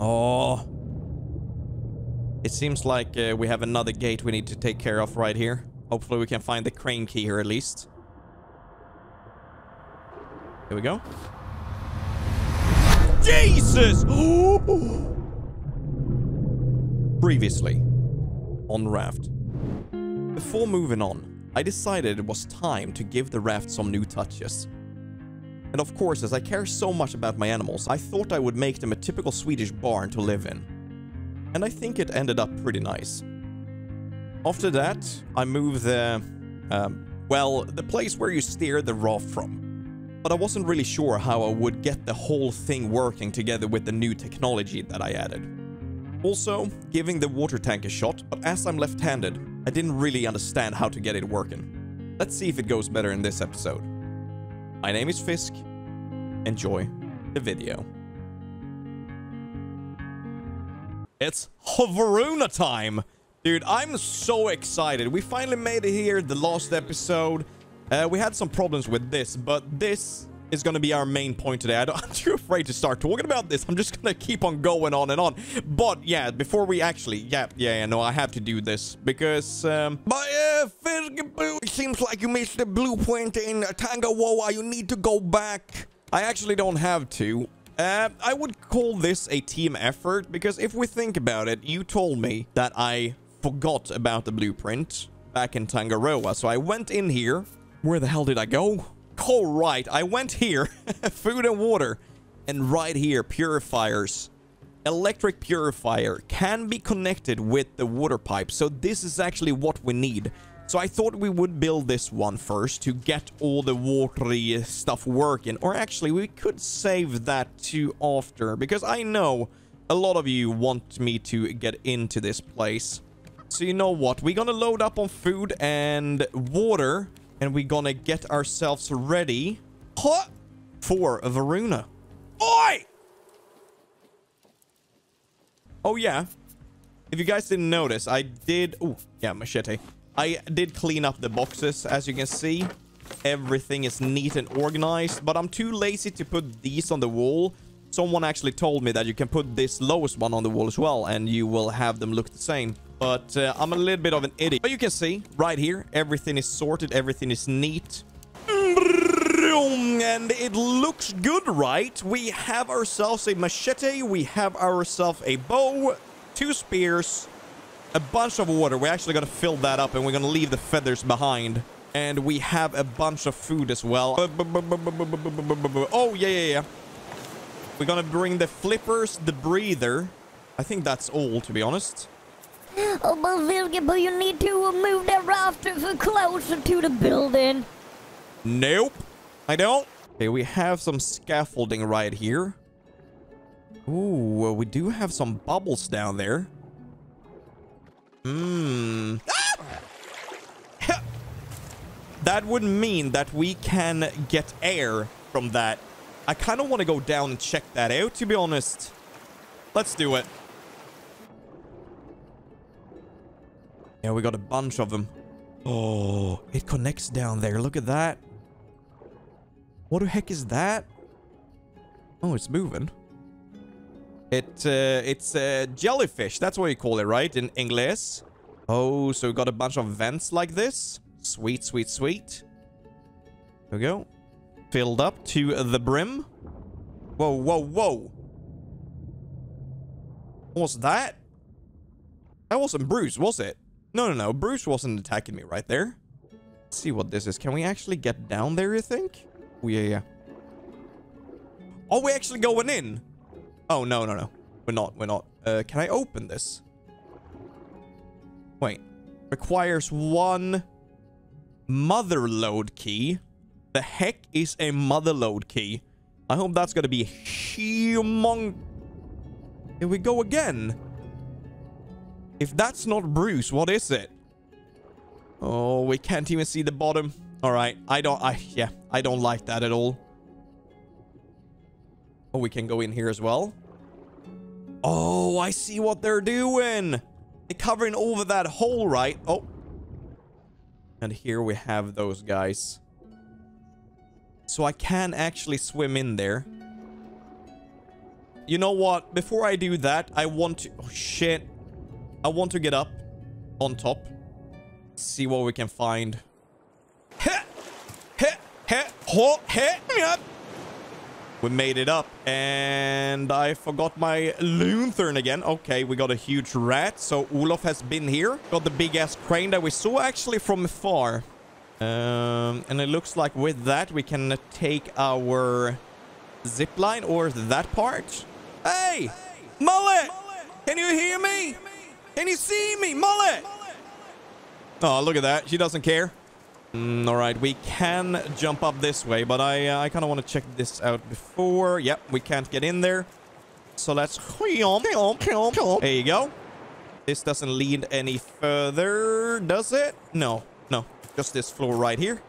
Oh. It seems like uh, we have another gate we need to take care of right here. Hopefully we can find the crane key here at least. Here we go. Jesus! Previously, on Raft. Before moving on, I decided it was time to give the raft some new touches. And of course, as I care so much about my animals, I thought I would make them a typical Swedish barn to live in. And I think it ended up pretty nice. After that, I moved the... Um, well, the place where you steer the raft from but I wasn't really sure how I would get the whole thing working together with the new technology that I added. Also, giving the water tank a shot, but as I'm left-handed, I didn't really understand how to get it working. Let's see if it goes better in this episode. My name is Fisk. Enjoy the video. It's Varuna time! Dude, I'm so excited. We finally made it here, the last episode. Uh, we had some problems with this, but this is going to be our main point today. I am too afraid to start talking about this. I'm just going to keep on going on and on. But yeah, before we actually, yeah, yeah, yeah, no, I have to do this because, um, but uh, it seems like you missed the blueprint in Tangaroa. You need to go back. I actually don't have to. Uh, I would call this a team effort because if we think about it, you told me that I forgot about the blueprint back in Tangaroa. So I went in here where the hell did I go? Oh, right. I went here. Food and water. And right here, purifiers. Electric purifier can be connected with the water pipe. So this is actually what we need. So I thought we would build this one first to get all the watery uh, stuff working. Or actually, we could save that to after. Because I know a lot of you want me to get into this place. So you know what? We're gonna load up on food and water. And we're gonna get ourselves ready huh, for Varuna. Oi! Oh, yeah. If you guys didn't notice, I did... Oh, yeah, machete. I did clean up the boxes, as you can see. Everything is neat and organized, but I'm too lazy to put these on the wall. Someone actually told me that you can put this lowest one on the wall as well, and you will have them look the same. But uh, I'm a little bit of an idiot. But you can see right here, everything is sorted. Everything is neat. And it looks good, right? We have ourselves a machete. We have ourselves a bow, two spears, a bunch of water. We're actually going to fill that up and we're going to leave the feathers behind. And we have a bunch of food as well. Oh, yeah, yeah, yeah. We're going to bring the flippers, the breather. I think that's all, to be honest. Oh, but Vilgabu, you need to move that rafter closer to the building. Nope, I don't. Okay, we have some scaffolding right here. Ooh, we do have some bubbles down there. Hmm. Ah! that would mean that we can get air from that. I kind of want to go down and check that out, to be honest. Let's do it. Yeah, we got a bunch of them. Oh, it connects down there. Look at that. What the heck is that? Oh, it's moving. It, uh, it's uh, jellyfish. That's what you call it, right? In English. Oh, so we got a bunch of vents like this. Sweet, sweet, sweet. There we go. Filled up to the brim. Whoa, whoa, whoa. What was that? That wasn't Bruce, was it? No, no, no. Bruce wasn't attacking me right there. Let's see what this is. Can we actually get down there, you think? Oh, yeah, yeah. Are we actually going in? Oh, no, no, no. We're not. We're not. Uh, can I open this? Wait. Requires one mother load key. The heck is a mother load key? I hope that's going to be humong... Here we go again. If that's not Bruce, what is it? Oh, we can't even see the bottom. All right. I don't... I Yeah, I don't like that at all. Oh, we can go in here as well. Oh, I see what they're doing. They're covering over that hole, right? Oh. And here we have those guys. So I can actually swim in there. you know what? Before I do that, I want to... Oh, shit. I want to get up on top. See what we can find. We made it up. And I forgot my Lunthern again. Okay, we got a huge rat. So Olaf has been here. Got the big-ass crane that we saw actually from afar. Um, and it looks like with that, we can take our zip line or that part. Hey! Mullet! Can you hear me? Can you see me? Mullet! Oh, look at that. She doesn't care. Mm, all right, we can jump up this way, but I uh, I kind of want to check this out before. Yep, we can't get in there. So let's... There you go. This doesn't lead any further, does it? No, no. Just this floor right here.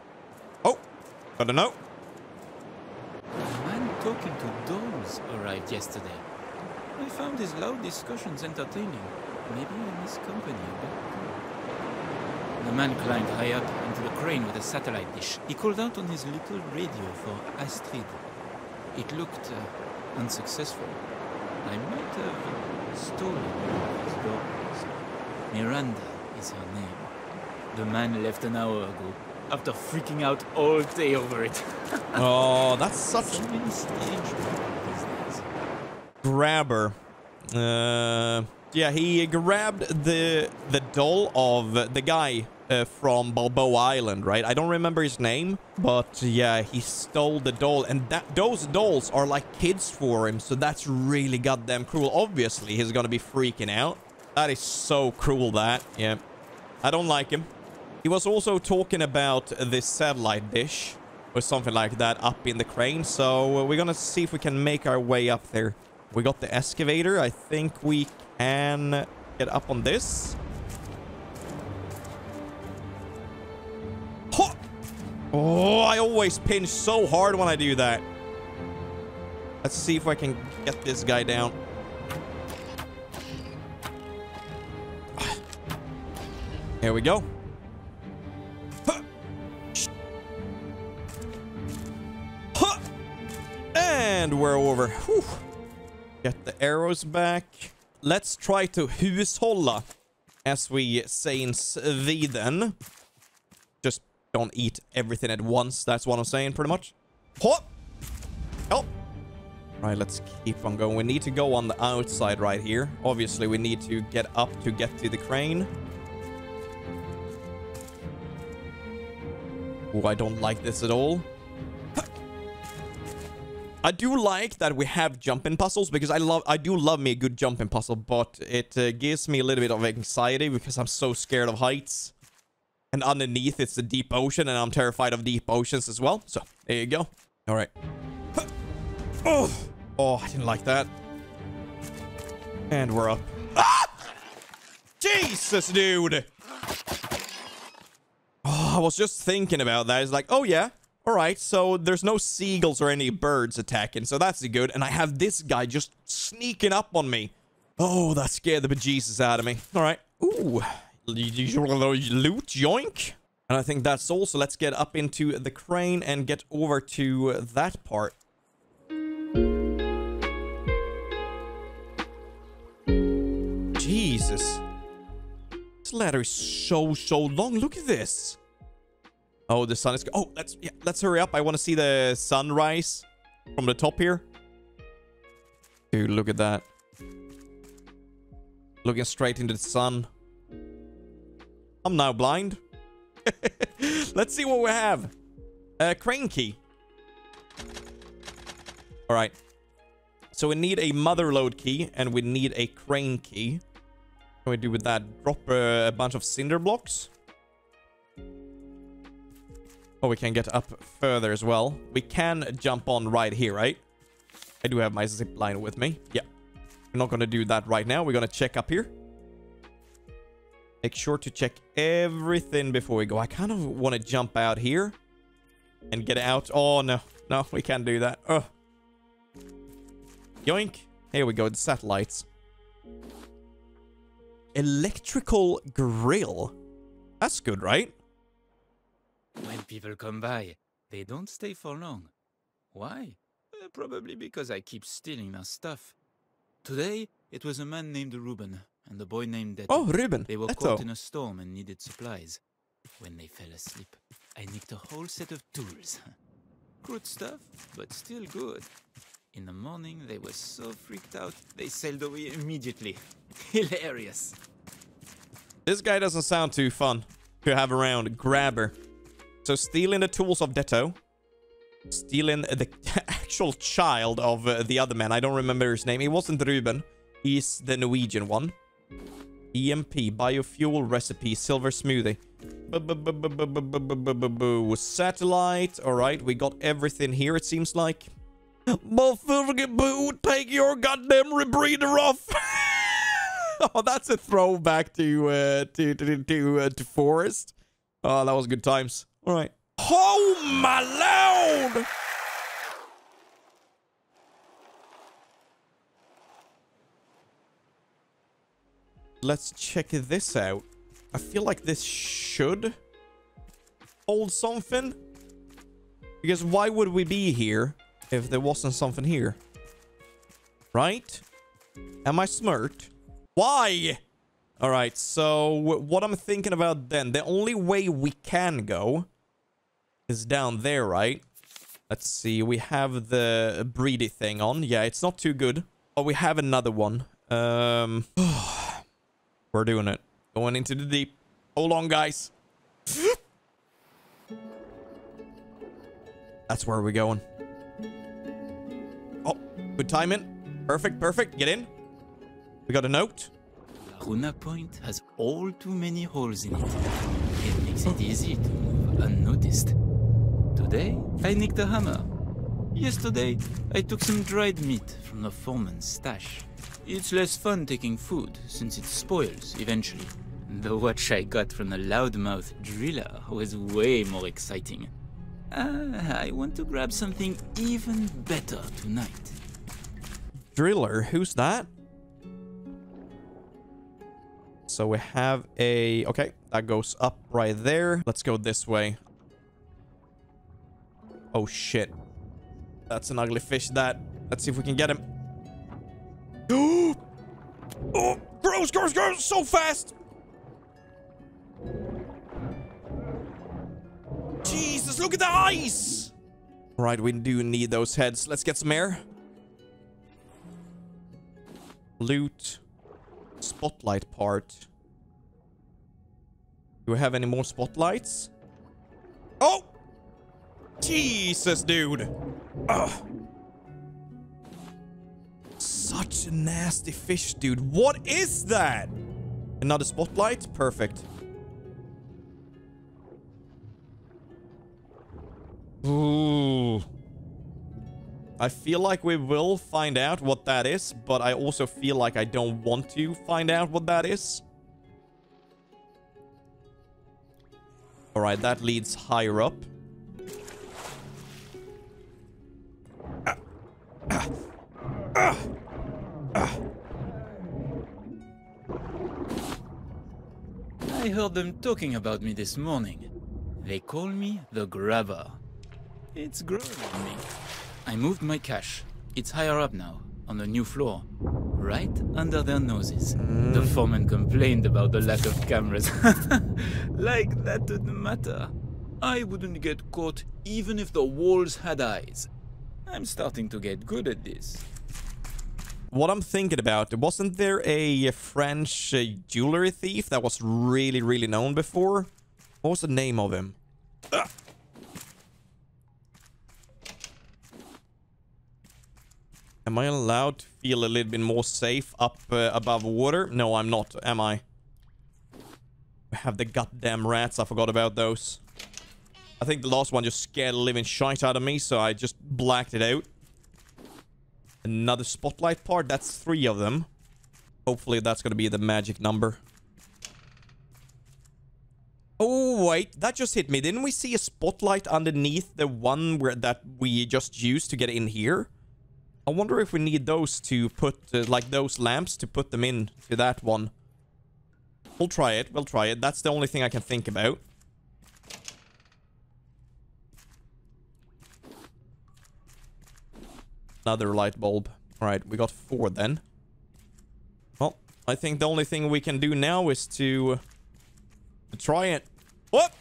Oh, a note. A man talking to dolls arrived yesterday. I found his loud discussions entertaining. Maybe in his company a bit. The man climbed high up into the crane with a satellite dish. He called out on his little radio for Astrid. It looked uh, unsuccessful. I might have stolen one of his dolls. Miranda is her name. The man left an hour ago after freaking out all day over it. Oh, that's such so many strange people these days. grabber. Uh, yeah, he grabbed the the doll of the guy uh, from Balboa Island, right? I don't remember his name, but yeah, he stole the doll, and that those dolls are like kids for him, so that's really goddamn cruel. Obviously, he's gonna be freaking out. That is so cruel. That yeah, I don't like him. He was also talking about this satellite dish or something like that up in the crane. So we're gonna see if we can make our way up there. We got the excavator. I think we can get up on this. Oh, I always pinch so hard when I do that. Let's see if I can get this guy down. Here we go. And we're over. Whew. Get the arrows back. Let's try to hushålla, as we say in Sweden. Just don't eat everything at once. That's what I'm saying, pretty much. Hop! Oh! Right, let's keep on going. We need to go on the outside right here. Obviously, we need to get up to get to the crane. Oh, I don't like this at all. I do like that we have jumping puzzles because I love I do love me a good jumping puzzle, but it uh, gives me a little bit of anxiety because I'm so scared of heights. And underneath it's the deep ocean and I'm terrified of deep oceans as well. So, there you go. All right. Oh, oh, I didn't like that. And we're up. Ah! Jesus, dude. Oh, I was just thinking about that. It's like, oh yeah, all right. So there's no seagulls or any birds attacking, so that's good. And I have this guy just sneaking up on me. Oh, that scared the bejesus out of me. All right. Ooh, loot yoink. And I think that's all. So let's get up into the crane and get over to that part. Jesus. This ladder is so, so long. Look at this. Oh, the sun is... Oh, let's yeah, let's hurry up. I want to see the sunrise from the top here. Dude, look at that. Looking straight into the sun. I'm now blind. let's see what we have. A crane key. All right. So we need a mother load key and we need a crane key. What can we do with that? Drop uh, a bunch of cinder blocks. Oh, we can get up further as well. We can jump on right here, right? I do have my zip line with me. Yeah. We're not going to do that right now. We're going to check up here. Make sure to check everything before we go. I kind of want to jump out here and get out. Oh, no. No, we can't do that. Ugh. Yoink. Here we go. The satellites. Electrical grill. That's good, right? When people come by, they don't stay for long. Why? Uh, probably because I keep stealing their stuff. Today, it was a man named Ruben and a boy named Deto. Oh, Ruben. They were Leto. caught in a storm and needed supplies. When they fell asleep, I nicked a whole set of tools. Good stuff, but still good. In the morning, they were so freaked out, they sailed away immediately. Hilarious. This guy doesn't sound too fun to have around. Grabber. So stealing the tools of Detto. Stealing the actual child of uh, the other man. I don't remember his name. He wasn't Ruben. He's the Norwegian one. EMP, biofuel recipe, silver smoothie. B -b -b Satellite. All right, we got everything here, it seems like. Motherfucking boo, take your goddamn rebreather off. oh, that's a throwback to, uh, to, to, to, uh, to Forest. Oh, that was good times. All right. Oh my lord! Let's check this out. I feel like this should hold something. Because why would we be here if there wasn't something here? Right? Am I smart? Why? All right, so what I'm thinking about then, the only way we can go is down there, right? Let's see, we have the breedy thing on. Yeah, it's not too good. Oh, we have another one. Um, we're doing it. Going into the deep. Hold on, guys. That's where we're going. Oh, good timing. Perfect, perfect. Get in. We got a note. Runa Point has all too many holes in it. It makes it easy to move unnoticed. Today, I nicked a hammer. Yesterday, I took some dried meat from the foreman's stash. It's less fun taking food, since it spoils eventually. The watch I got from the loudmouth driller was way more exciting. Ah, I want to grab something even better tonight. Driller, who's that? So we have a... Okay, that goes up right there. Let's go this way. Oh, shit. That's an ugly fish, that. Let's see if we can get him. oh, gross, gross, gross, so fast! Jesus, look at the eyes! Right, we do need those heads. Let's get some air. Loot. Spotlight part. Do we have any more spotlights? Oh! Jesus, dude. Ugh. Such a nasty fish, dude. What is that? Another spotlight? Perfect. Ooh. I feel like we will find out what that is, but I also feel like I don't want to find out what that is. Alright, that leads higher up. I heard them talking about me this morning. They call me the Grabber. It's growing on me. I moved my cache. It's higher up now, on the new floor. Right under their noses. The mm. foreman complained about the lack of cameras. like that didn't matter. I wouldn't get caught even if the walls had eyes. I'm starting to get good at this. What I'm thinking about, wasn't there a French uh, jewelry thief that was really, really known before? What was the name of him? Ugh. Am I allowed to feel a little bit more safe up uh, above water? No, I'm not, am I? I have the goddamn rats, I forgot about those. I think the last one just scared the living shite out of me, so I just blacked it out. Another spotlight part. That's three of them. Hopefully that's going to be the magic number. Oh, wait. That just hit me. Didn't we see a spotlight underneath the one where that we just used to get in here? I wonder if we need those to put, uh, like those lamps, to put them in to that one. We'll try it. We'll try it. That's the only thing I can think about. Another light bulb. Alright, we got four then. Well, I think the only thing we can do now is to, try it. What?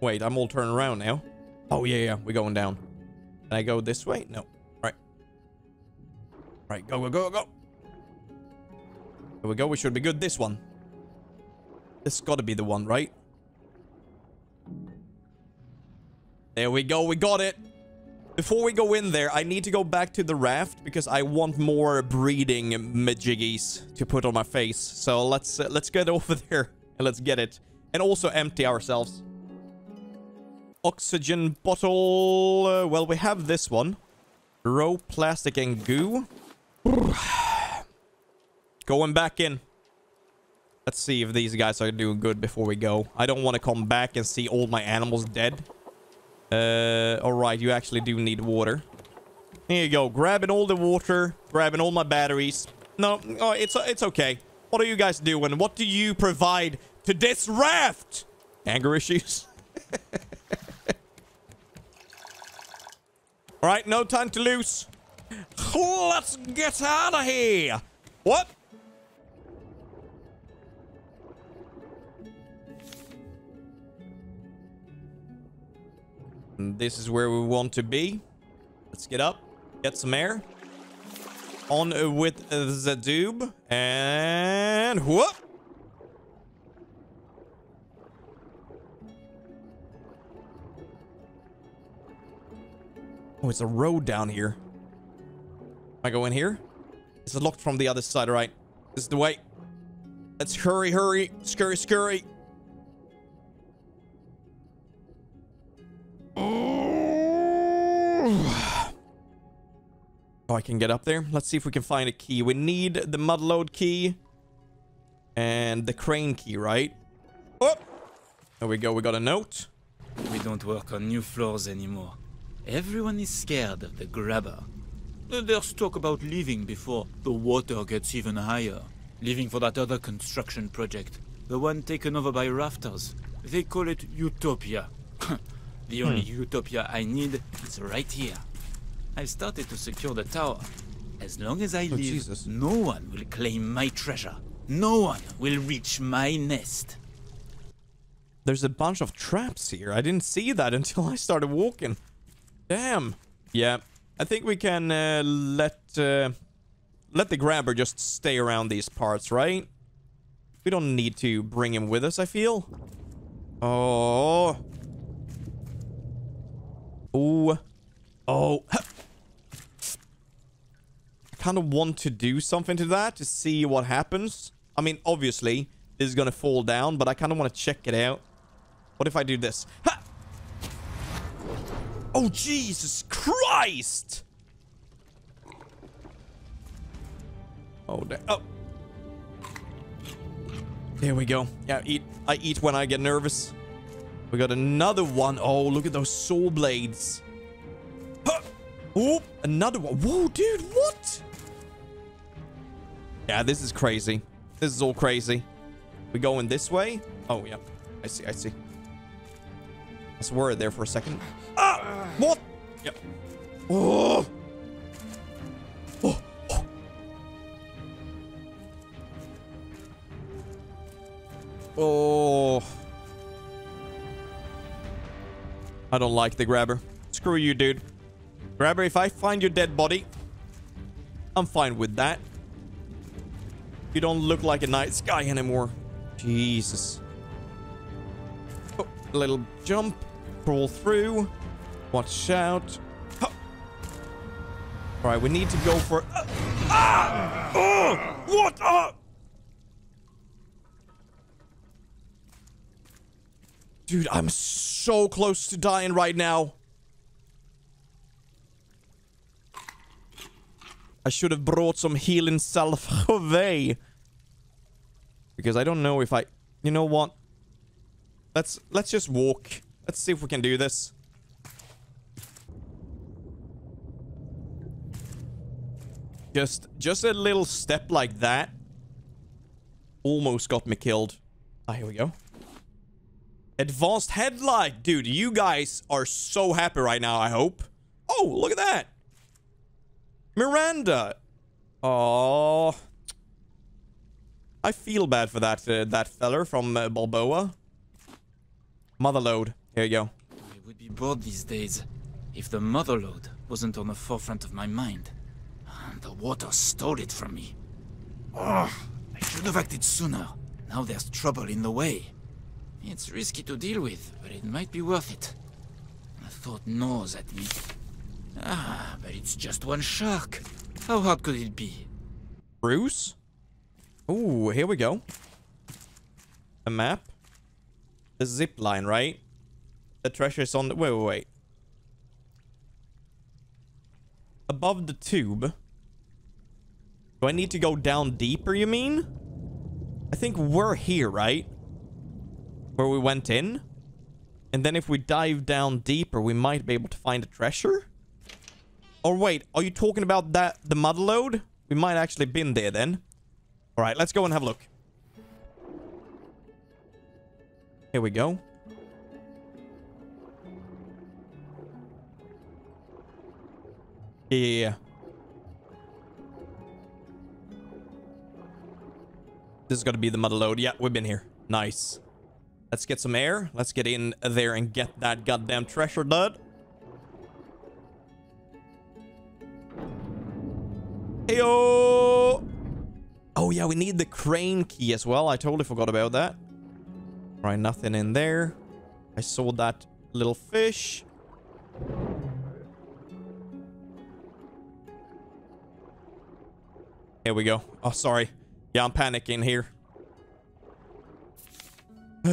Wait, I'm all turned around now. Oh, yeah, yeah, we're going down. Can I go this way? No. Right. Right, go, go, go, go. Here we go. We should be good. This one. This got to be the one, right? There we go. We got it. Before we go in there, I need to go back to the raft because I want more breeding majiggies to put on my face. So let's uh, let's get over there and let's get it. And also empty ourselves. Oxygen bottle. Uh, well, we have this one. Raw plastic and goo. Going back in. Let's see if these guys are doing good before we go. I don't want to come back and see all my animals dead. Uh, alright, you actually do need water. Here you go. Grabbing all the water. Grabbing all my batteries. No, oh, it's, it's okay. What are you guys doing? What do you provide to this raft? Anger issues? Alright, no time to lose. Let's get out of here. What? This is where we want to be. Let's get up, get some air. On with the tube. And whoop! Oh, it's a road down here. I go in here? Is it locked from the other side? Right. This is the way. Let's hurry, hurry. Scurry, scurry. Oh, I can get up there. Let's see if we can find a key. We need the mudload key and the crane key, right? Oh, there we go. We got a note. We don't work on new floors anymore. Everyone is scared of the grabber. There's talk about leaving before the water gets even higher. Leaving for that other construction project. The one taken over by rafters. They call it Utopia. the only hmm. Utopia I need is right here. I've started to secure the tower. As long as I Oh, live, Jesus. no one will claim my treasure. No one will reach my nest. There's a bunch of traps here. I didn't see that until I started walking. Damn. Yeah. I think we can uh, let uh, let the grabber just stay around these parts, right? We don't need to bring him with us, I feel. Oh. Oh. Oh. Kind of want to do something to that to see what happens. I mean, obviously, this is going to fall down, but I kind of want to check it out. What if I do this? Ha! Oh, Jesus Christ! Oh, da- oh. There we go. Yeah, eat. I eat when I get nervous. We got another one. Oh, look at those saw blades. Huh! Oh, another one. Whoa, dude, what? Yeah, this is crazy. This is all crazy. We going this way? Oh, yeah. I see, I see. I worried there for a second. Ah! What? Yep. Oh! Oh! oh. Oh. I don't like the grabber. Screw you, dude. Grabber, if I find your dead body, I'm fine with that. You don't look like a night sky anymore. Jesus. Oh, a little jump. Crawl through. Watch out. Huh. All right, we need to go for... Uh, ah! Oh! What? Ah! Dude, I'm so close to dying right now. I should have brought some healing self away. Because I don't know if I... You know what? Let's let's just walk. Let's see if we can do this. Just just a little step like that almost got me killed. Ah, here we go. Advanced headlight. Dude, you guys are so happy right now, I hope. Oh, look at that. Miranda. Oh. I feel bad for that uh, that feller from uh, Balboa. Motherload. Here you go. I would be bored these days if the motherlode wasn't on the forefront of my mind. And the water stole it from me. Oh, I should have acted sooner. Now there's trouble in the way. It's risky to deal with, but it might be worth it. The thought gnaws at me. Ah, but it's just one shark. How hard could it be? Bruce? Ooh, here we go. A map. The zip line, right? The treasure is on the... Wait, wait, wait. Above the tube. Do I need to go down deeper, you mean? I think we're here, right? Where we went in? And then if we dive down deeper, we might be able to find a treasure? Or wait, are you talking about that, the mother load? We might actually been there then. All right, let's go and have a look. Here we go. Yeah, yeah, yeah. This is gonna be the mother load. Yeah, we've been here. Nice. Let's get some air. Let's get in there and get that goddamn treasure, dud. Heyo! Oh yeah, we need the crane key as well. I totally forgot about that. Right, nothing in there. I saw that little fish. Here we go. Oh, sorry. Yeah, I'm panicking here.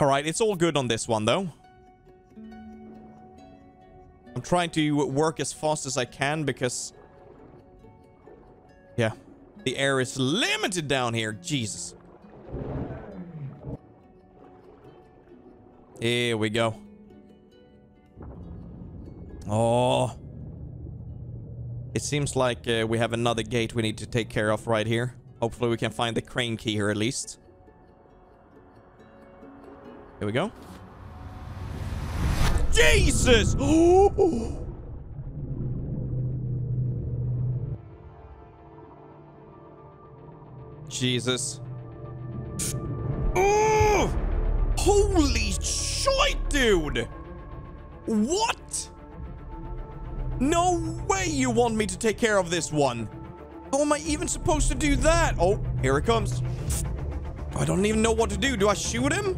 all right, it's all good on this one, though. I'm trying to work as fast as I can because... Yeah, the air is limited down here. Jesus. Here we go. Oh. It seems like uh, we have another gate we need to take care of right here. Hopefully we can find the crane key here at least. Here we go. Jesus! Jesus. Oh! Holy shit, dude! What? No way you want me to take care of this one. How am I even supposed to do that? Oh, here it comes. I don't even know what to do. Do I shoot him?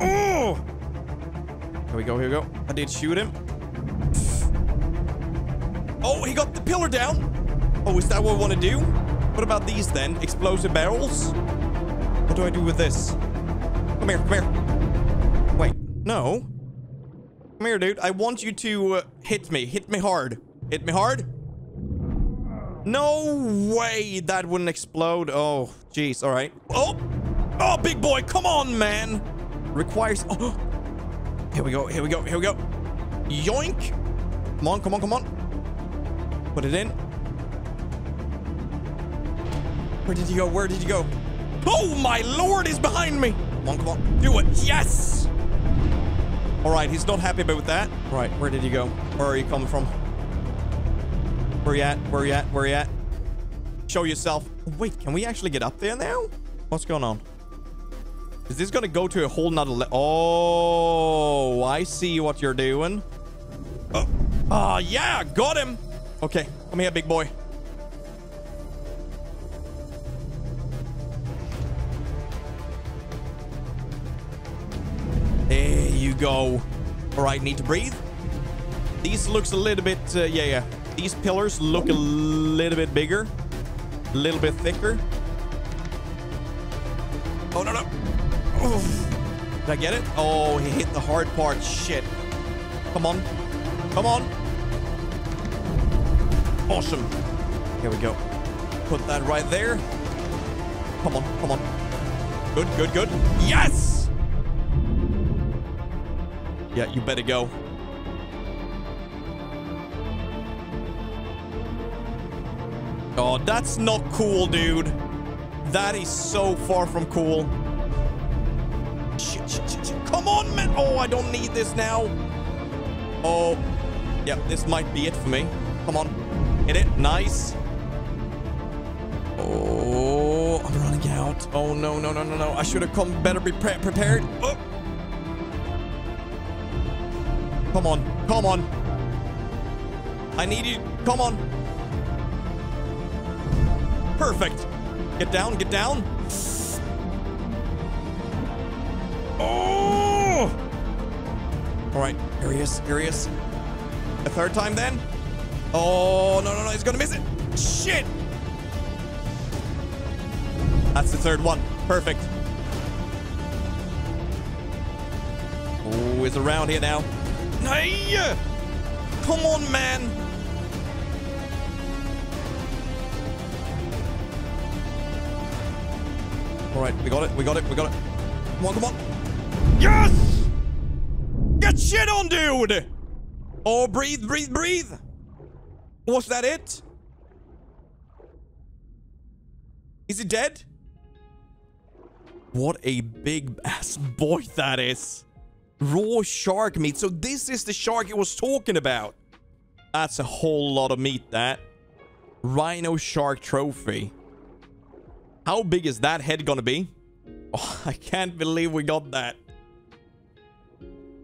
Oh! Here we go, here we go. I did shoot him. Oh, he got the pillar down. Oh, is that what we want to do? What about these then? Explosive barrels? What do I do with this? Come here, come here. Wait, no. Come here, dude. I want you to uh, hit me. Hit me hard. Hit me hard. No way that wouldn't explode. Oh, jeez. All right. Oh, oh, big boy. Come on, man. Requires... Oh. Here we go. Here we go. Here we go. Yoink. Come on, come on, come on. Put it in. Where did you go? Where did you go? Oh, my lord is behind me. Come on, come on. Do it. Yes. All right, he's not happy about that. All right, where did you go? Where are you coming from? Where you at? Where you at? Where you at? Show yourself. Wait, can we actually get up there now? What's going on? Is this gonna go to a whole nother Oh, I see what you're doing. Oh, uh, yeah, got him. Okay, come here, big boy. There you go. All right, need to breathe. These looks a little bit, uh, yeah, yeah. These pillars look a little bit bigger, a little bit thicker. Oh, no, no. Did I get it? Oh, he hit the hard part. Shit. Come on. Come on. Awesome. Here we go. Put that right there. Come on, come on. Good, good, good. Yes! Yeah, you better go. Oh, that's not cool, dude. That is so far from cool. Shit, shit, shit. Come on, man. Oh, I don't need this now. Oh, yeah, this might be it for me. Come on. Hit it. Nice. Oh, I'm running out. Oh, no, no, no, no, no. I should have come better prepa- prepared. Oh. Come on. Come on. I need you. Come on. Perfect. Get down. Get down. Oh! All right. Here he is. Here he is. A third time then. Oh, no, no, no. He's going to miss it. Shit. That's the third one. Perfect. Oh, he's around here now. Hey! Come on, man. All right, we got it. We got it. We got it. Come on, come on. Yes! Get shit on, dude! Oh, breathe, breathe, breathe. Was that it? Is he dead? What a big ass boy that is. Raw shark meat. So this is the shark he was talking about. That's a whole lot of meat, that. Rhino shark trophy. How big is that head gonna be? Oh, I can't believe we got that.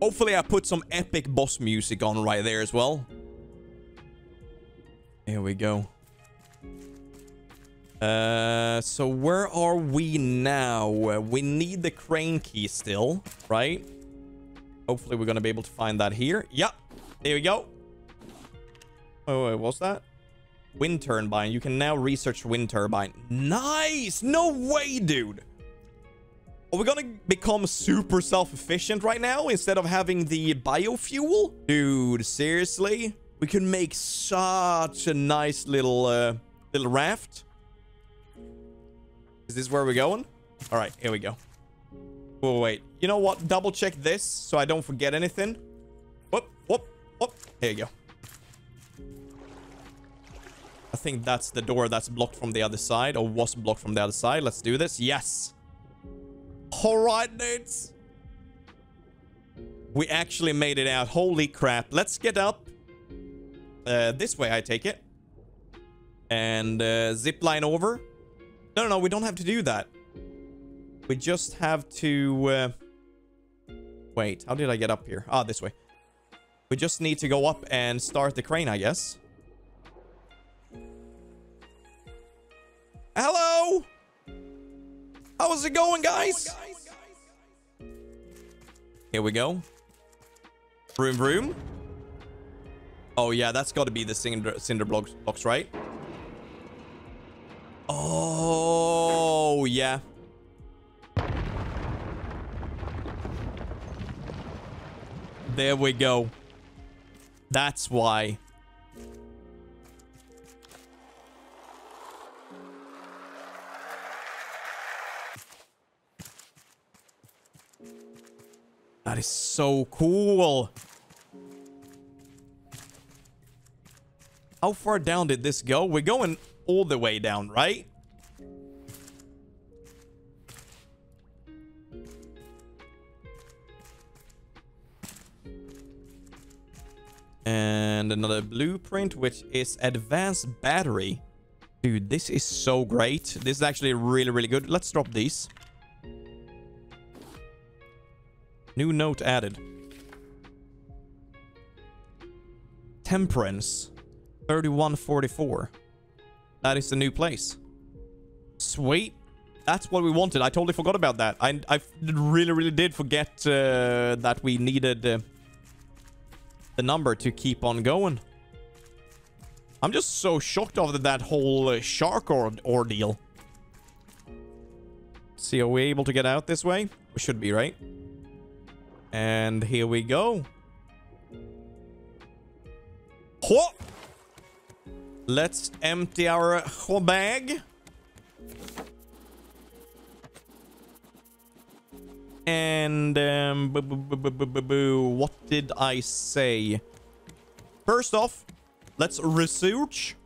Hopefully I put some epic boss music on right there as well. Here we go. Uh, so where are we now? We need the crane key still, right? Hopefully we're gonna be able to find that here. Yep, there we go. Oh, wait, what's that? Wind turbine. You can now research wind turbine. Nice! No way, dude! Are we gonna become super self-efficient right now instead of having the biofuel? Dude, seriously? We can make such a nice little, uh, little raft. Is this where we're going? All right, here we go. Oh, wait. You know what? Double check this so I don't forget anything. Whoop, whoop, whoop. Here you go. I think that's the door that's blocked from the other side or was blocked from the other side. Let's do this. Yes. All right, dudes. We actually made it out. Holy crap. Let's get up. Uh, this way, I take it. And uh, zip line over. No, no, no. We don't have to do that. We just have to... Uh... Wait, how did I get up here? Ah, this way. We just need to go up and start the crane, I guess. Hello? How's it going, guys? Here we go. Vroom, vroom. Oh, yeah, that's got to be the cinder, cinder blocks, blocks, right? Oh, yeah. There we go. That's why. That is so cool. How far down did this go? We're going all the way down, right? Another blueprint, which is advanced battery. Dude, this is so great. This is actually really, really good. Let's drop these. New note added. Temperance. 3144. That is the new place. Sweet. That's what we wanted. I totally forgot about that. I, I really, really did forget uh, that we needed uh, the number to keep on going. I'm just so shocked over that whole uh, shark or ordeal. See, are we able to get out this way? We should be, right? And here we go. Ho! Let's empty our bag. And um, what did I say? First off, let's research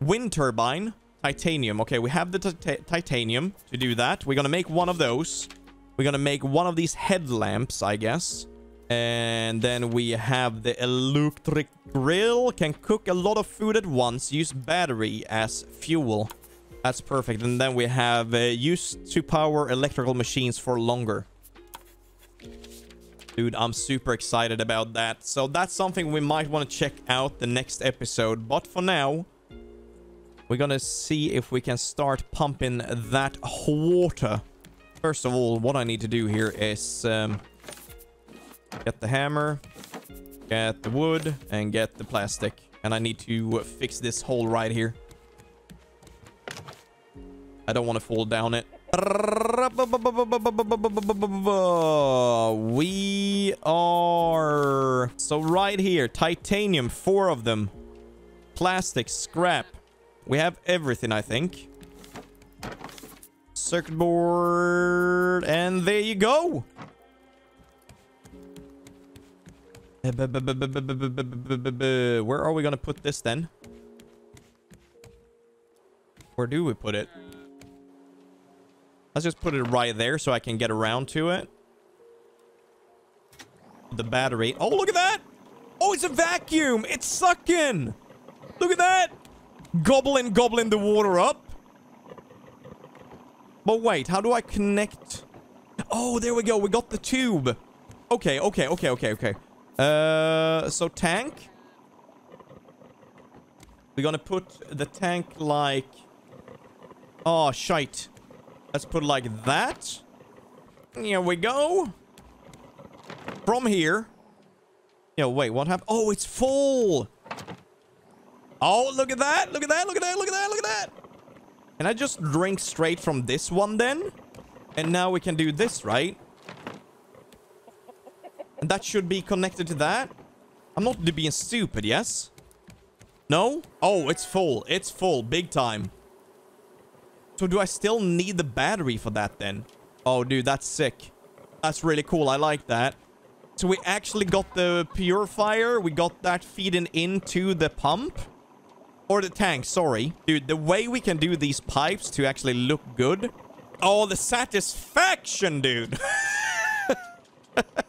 wind turbine titanium. Okay, we have the titanium to do that. We're gonna make one of those. We're gonna make one of these headlamps, I guess. And then we have the electric grill. Can cook a lot of food at once. Use battery as fuel. That's perfect. And then we have uh, used to power electrical machines for longer. Dude, I'm super excited about that. So that's something we might want to check out the next episode. But for now, we're gonna see if we can start pumping that water. First of all, what I need to do here is um, get the hammer, get the wood, and get the plastic. And I need to fix this hole right here. I don't want to fall down it. We are... So right here, titanium, four of them. Plastic, scrap. We have everything, I think. Circuit board, and there you go. Where are we gonna put this then? Where do we put it? Let's just put it right there so I can get around to it. The battery. Oh, look at that! Oh, it's a vacuum! It's sucking! Look at that! Gobbling, gobbling the water up. But wait, how do I connect? Oh, there we go. We got the tube. Okay, okay, okay, okay, okay. Uh, so tank. We're gonna put the tank like... Oh, shite. Let's put it like that. Here we go. From here. Yeah, wait, what happened? Oh, it's full. Oh, look at that. Look at that. Look at that. Look at that. Look at that. Can I just drink straight from this one then? And now we can do this, right? And that should be connected to that. I'm not being stupid, yes? No? Oh, it's full. It's full. Big time. So do I still need the battery for that then? Oh, dude, that's sick. That's really cool. I like that. So we actually got the purifier. We got that feeding into the pump. Or the tank, sorry. Dude, the way we can do these pipes to actually look good. Oh, the satisfaction, dude.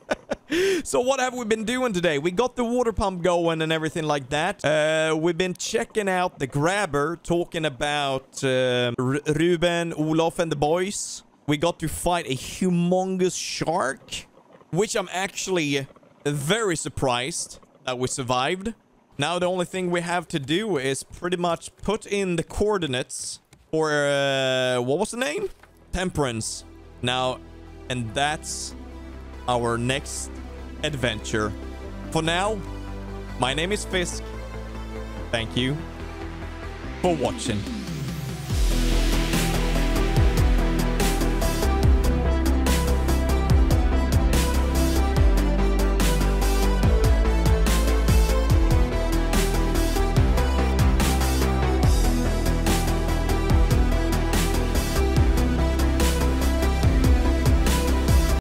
so what have we been doing today? We got the water pump going and everything like that. Uh, we've been checking out the grabber, talking about uh, Ruben, Olaf, and the boys. We got to fight a humongous shark, which I'm actually very surprised that we survived. Now the only thing we have to do is pretty much put in the coordinates for, uh, what was the name? Temperance. Now, and that's our next adventure. For now, my name is Fisk. Thank you for watching.